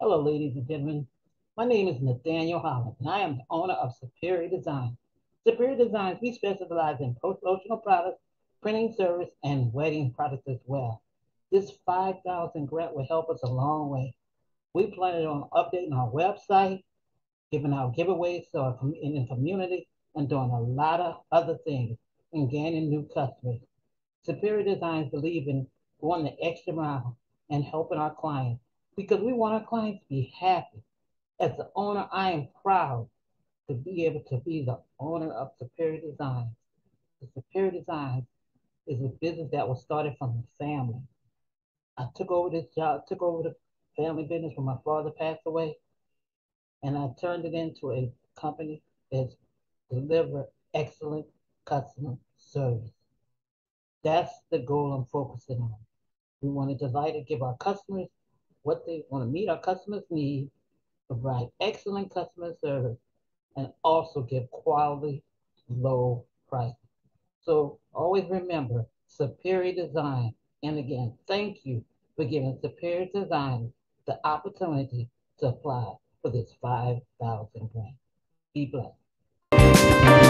Hello, ladies and gentlemen. My name is Nathaniel Holland, and I am the owner of Superior Design. Superior Designs, we specialize in promotional products, printing service, and wedding products as well. This 5000 grant will help us a long way. We plan on updating our website, giving out giveaways to our com- in the community, and doing a lot of other things and gaining new customers. Superior Designs believe in going the extra mile and helping our clients because we want our clients to be happy. As the owner, I am proud to be able to be the owner of Superior Designs. The Superior Designs is a business that was started from the family. I took over this job, took over the family business when my father passed away, and I turned it into a company that deliver excellent customer service. That's the goal I'm focusing on. We want to delight and give our customers what they want to meet our customers' needs, provide excellent customer service, and also give quality, low price. So always remember superior design. And again, thank you for giving Superior Design the opportunity to apply for this 5,000 grant. Be blessed.